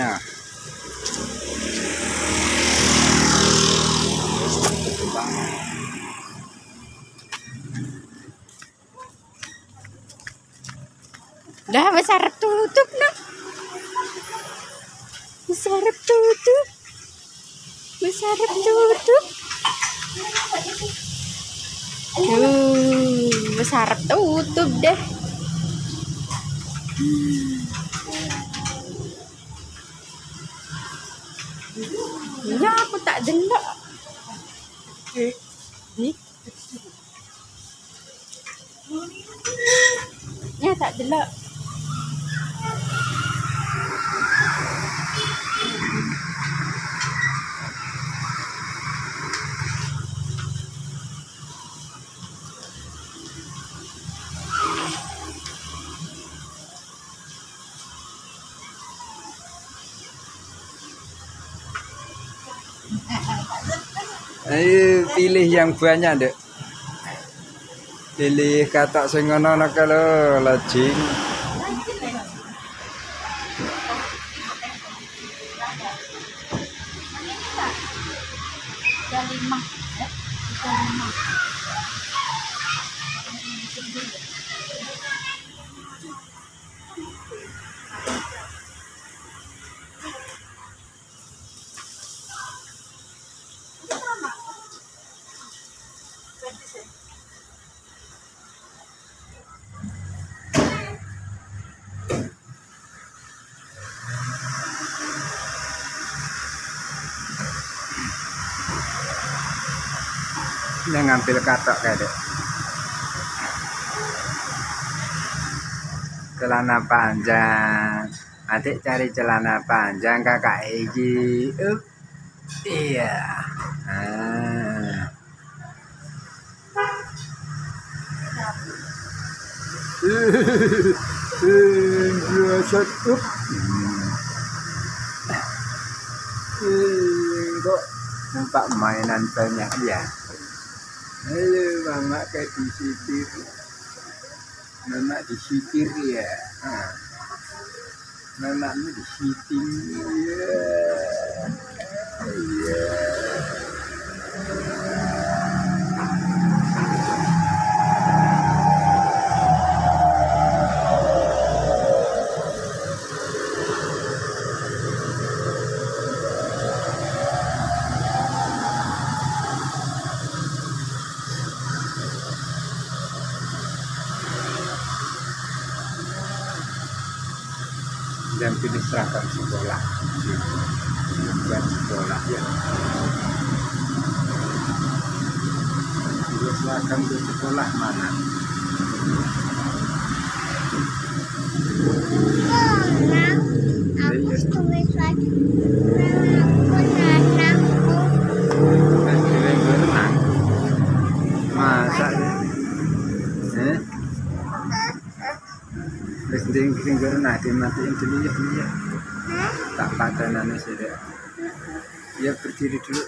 buahnya Dah besar tutup nak. Besar tutup. Besar tutup. Tuh, besar tutup deh. Ya, aku tak delok. Ni. Ya, tak delok. Ayo pilih yang banyak dek. Pilih kata sing ngono kalau lajing Dia ngambil katok kayak celana panjang. Adik cari celana panjang kakak Egi. Up. Iya. Ah. kok nampak mainan banyak ya Halo mama kayak disitir mama disitir ya? Ah. mamamu disiting dan pilih seragam sekolah. Buat sekolah ya pilih seragam ke sekolah mana? Aku tulis lagi. Masa ya? Eh Wis nding sing berenang dimatiin dulu ya iya tak padanane sih dek ya berdiri dulu